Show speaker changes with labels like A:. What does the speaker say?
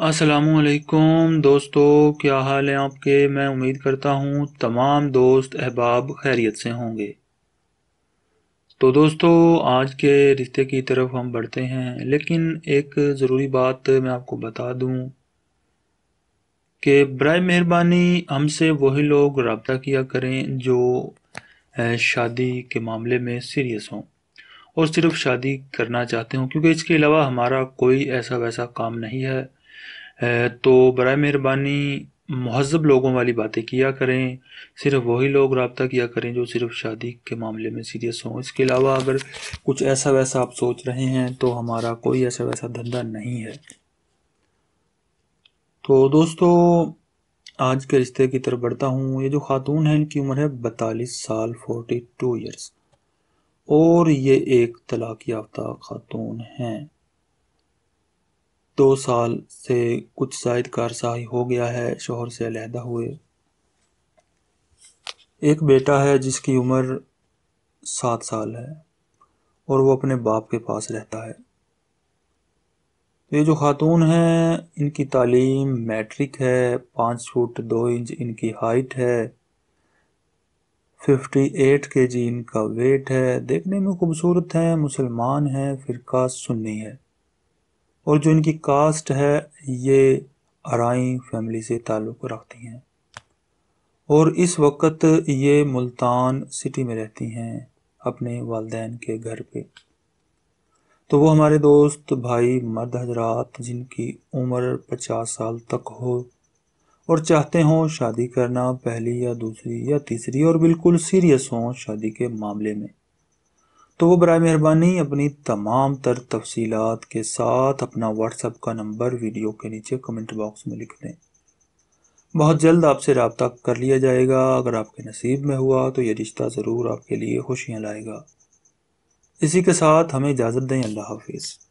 A: असलकुम दोस्तों, क्या हाल है आपके? मैं उम्मीद करता हूँ तमाम दोस्त अहबाब खैरियत से होंगे। तो दोस्तों, आज के रिश्ते की तरफ़ हम बढ़ते हैं, लेकिन एक ज़रूरी बात मैं आपको बता दूँ कि बर मेहरबानी हमसे वही लोग रबता किया करें जो शादी के मामले में सीरियस हों और सिर्फ़ शादी करना चाहते हों, क्योंकि इसके अलावा हमारा कोई ऐसा वैसा काम नहीं है। तो बर मेहरबानी महज़ब लोगों वाली बातें किया करें, सिर्फ़ वही लोग रबता किया करें जो सिर्फ़ शादी के मामले में सीरियस हों। इसके अलावा अगर कुछ ऐसा वैसा आप सोच रहे हैं तो हमारा कोई ऐसा वैसा धंधा नहीं है। तो दोस्तों, आज के रिश्ते की तरफ़ बढ़ता हूँ। ये जो खातून है, इनकी उम्र है बतालीस साल, फोर्टी टू ईयर्स और ये एक तलाक याफ्ता खातून हैं। दो साल से कुछ शायद कारसाई हो गया है, शोहर से अलहदा हुए। एक बेटा है जिसकी उम्र सात साल है और वो अपने बाप के पास रहता है। ये जो खातून है, इनकी तालीम मैट्रिक है, पाँच फुट दो इंच इनकी हाइट है, फिफ्टी एट के जी इनका वेट है। देखने में खूबसूरत है, मुसलमान है फ़िरका सुन्नी है। और जो इनकी कास्ट है, ये अराई फैमिली से ताल्लुक़ रखती हैं। और इस वक्त ये मुल्तान सिटी में रहती हैं, अपने वालदेन के घर पे। तो वो हमारे दोस्त, भाई मर्द हजरात, जिनकी उम्र पचास साल तक हो, और चाहते हों शादी करना पहली या दूसरी या तीसरी, और बिल्कुल सीरियस हों शादी के मामले में। तो वो बर मेहरबानी अपनी तमाम तर तफसीत के साथ अपना व्हाट्सएप का नंबर वीडियो के नीचे कमेंट बॉक्स में लिख दें। बहुत जल्द आपसे रबता कर लिया जाएगा। अगर आपके नसीब में हुआ तो ये रिश्ता ज़रूर आपके लिए खुशियाँ लाएगा। इसी के साथ हमें इजाज़त दें। अल्लाह हाफिज़।